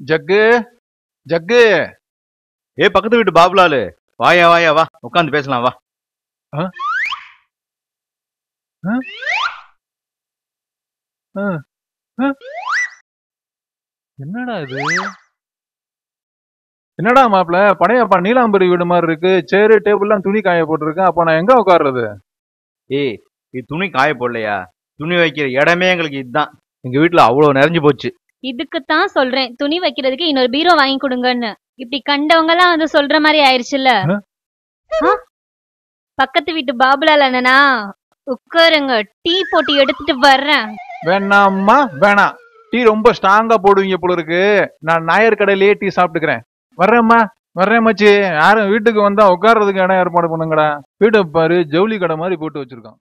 Jug jug. ஏ பக்கத்து வீட்டு பாபுலாலு. வாயா வாயா வா. உட்காந்து பேசலாம் வா. என்னடா இது? என்னடா மாப்பிள? படையப்பா நீலாம்பரி வீடு மாதிரி இருக்கு. சேரு டேபிள்லாம் துணி காய போட்டிருக்கேன் அப்ப நான் எங்க உட்கார்றது? ஏய் இது துணி காய போடலையா? துணி வைக்கிற இடமே எங்களுக்கு இதுதான். எங்க வீட்டுல அவ்வளவு நிறைஞ்சு போச்சு. இதுக்குத்தான் சொல்றேன். துணி வைக்கிறதுக்கு இன்னொரு பீரோ வாங்கி கொடுங்கன்னு. இப்படி கண்டவங்க எல்லாம் வந்து சொல்ற மாதிரி ஆயிருச்சுல்ல? பக்கத்து வீட்டு பாபுலால் அண்ணனா உட்காருங்க. டீ போட்டு எடுத்துட்டு வர்றேன். வேணாம்மா வேணாம். டீ ரொம்ப ஸ்ட்ராங்கா போடுவீங்க போல இருக்கு. நான் நாயர் கடையிலேயே டீ சாப்பிட்டுக்கிறேன். வர்றேம்மா வர்றேன் மச்சி. யாரும் வீட்டுக்கு வந்தா உட்கார்றதுக்கு இடம் ஏற்பாடு பண்ணுங்கடா. வீட்டை பாரு ஜவுளி கடை மாதிரி போட்டு வச்சிருக்கோம்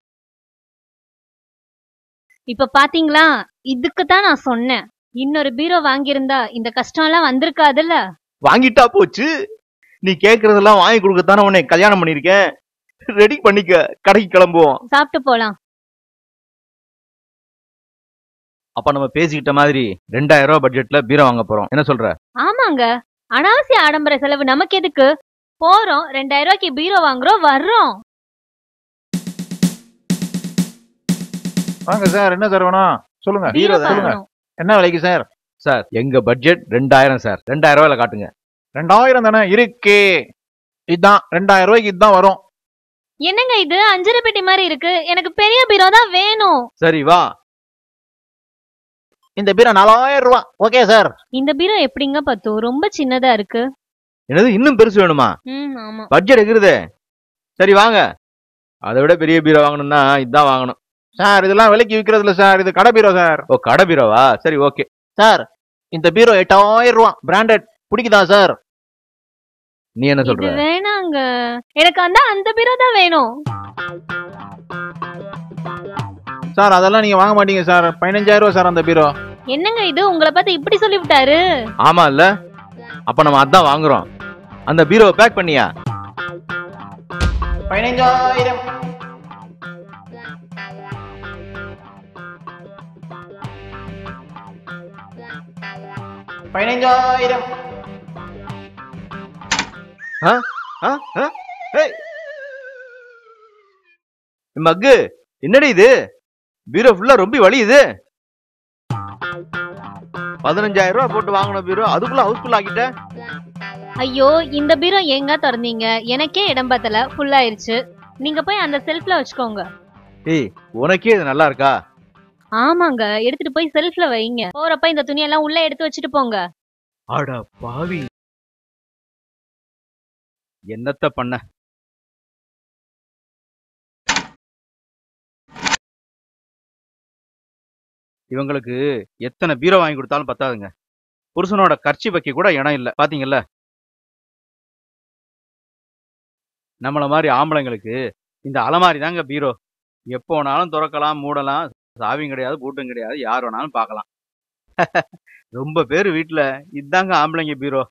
இப்ப பாத்தீங்களா? இதுக்கு தான் நான் சொன்னேன். இன்னொரு பீரோ வாங்கியிருந்தா இந்த கஷ்டம் எல்லாம் வந்திருக்காதுல்ல? வாங்கிட்டா போச்சு. நீ கேக்குறதெல்லாம் வாங்கி கொடுக்கத்தானே உன்னை கல்யாணம் பண்ணிருக்கேன் ரெடி பண்ணிக்க. கடைக்கு கிளம்புவோம். சாப்பிட்டு போலாம். அப்ப நம்ம பேசிக்கிட்ட மாதிரி ரெண்டாயிரம் ரூபாய் பட்ஜெட்ல பீரோ வாங்க போறோம். என்ன சொல்ற? ஆமாங்க. அனாவசிய ஆடம்பர செலவு நமக்கு எதுக்கு? போறோம். ரெண்டாயிரம் ரூபாய்க்கு பீரோ வாங்குறோம். வர்றோம். வாங்க சார். என்ன சார் வேணும் சொல்லுங்க. பீரோ. சொல்லுங்க. வாங்கணும். என்ன விலைக்கு சார்? சார் எங்க பட்ஜெட் ரெண்டாயிரம் சார். ரெண்டாயிரம் ரூபாயில காட்டுங்க. ரெண்டாயிரம் தானே? இருக்கே. இதுதான் ரெண்டாயிரம் ரூபாய்க்கு இதுதான் வரும். என்னங்க இது? அஞ்சரை பெட்டி மாதிரி இருக்கு. எனக்கு பெரிய பீரோ தான் வேணும். சரி வா. இந்த பீரோ நாலாயிரம் ரூபாய் ஓகே சார். இந்த பீரோ எப்படிங்க பத்து? ரொம்ப சின்னதா இருக்கு. என்னது இன்னும் பெருசு வேணுமா? ம் ஆமா. பட்ஜெட் எகிருதே சரி வாங்க. அதை விட பெரிய பீரோ வாங்கணும்னா இதுதான் வாங்கணும். சார் இதெல்லாம் விலைக்கு விற்கிறது இல்ல சார். இது கடை பீரோ சார். ஓ கடை பீரோவா? சரி ஓகே. சார் இந்த பீரோ எட்டாயிரம் ரூபாய். பிராண்டட். பிடிக்குதா சார்? நீ என்ன இது சொல்ற வேணாங்க. எனக்கு அந்த அந்த பீரோ தான் வேணும். சார் அதெல்லாம் நீங்க வாங்க மாட்டீங்க சார். பதினஞ்சாயிரம் ரூபாய் சார் அந்த பீரோ. என்னங்க இது? உங்களை பார்த்து இப்படி சொல்லி விட்டாரு ஆமா இல்ல அப்ப நம்ம அதான் வாங்குறோம். அந்த பீரோவை பேக் பண்ணியா? பதினஞ்சாயிரம் பதினஞ்சாயிரம் ஆ? ஆ? ஏய். மக்கு என்னடி இது? பீரோ ஃபுல்லா ரொம்ப வலியுது. பதினஞ்சாயிரம் ரூபாய் போட்டு வாங்கின பீரோ. அதுக்குள்ள ஹவுஸ்ஃபுல் ஆக்கிட்ட. ஐயோ இந்த பீரோ எங்க திறந்தீங்க? எனக்கே இடம் பத்தல. ஃபுல் ஆயிருச்சு. நீங்க போய் அந்த செல்ஃப்ல வச்சுக்கோங்க. ஏய் உனக்கே இது நல்லா இருக்கா? ஆமாங்க. எடுத்துட்டு போய் செல்ஃப்ல வைங்க. போறப்ப இந்த துணியெல்லாம் உள்ள எடுத்து வச்சுட்டு போங்க. அட பாவி. என்னத்த பண்ண? இவங்களுக்கு எத்தனை பீரோ வாங்கி கொடுத்தாலும் பத்தாதுங்க. புருஷனோட கர்ச்சி பக்கி கூட இடம் இல்ல. பாத்தீங்கல்ல? நம்மள மாதிரி ஆம்பளைங்களுக்கு இந்த அலமாரி தாங்க பீரோ. எப்போனாலும் திறக்கலாம் மூடலாம் சாவியும் கிடையாது பூட்டும் கிடையாது. யார் வேணாலும் பார்க்கலாம். ரொம்ப பேர் வீட்டில் இதாங்க ஆம்பளைங்க பீரோ.